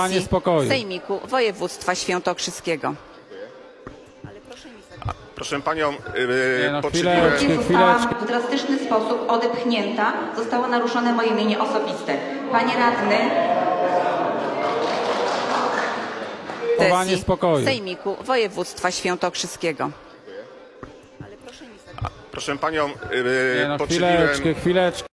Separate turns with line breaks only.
Panie spokoju.
Sejmiku Województwa Świętokrzyskiego.
Proszę panią, y, y,
Nie,
yy,
no,
poczyniłem...
chwileczkę.
zostałam w drastyczny sposób odepchnięta, zostało naruszone moje mienie osobiste. Panie radny,
Zachowanie
Sesji
spokoju.
Sejmiku Województwa Świętokrzyskiego.
Proszę panią, y,
Nie,
yy,
no,
poczyniłem...
chwileczkę, chwileczkę.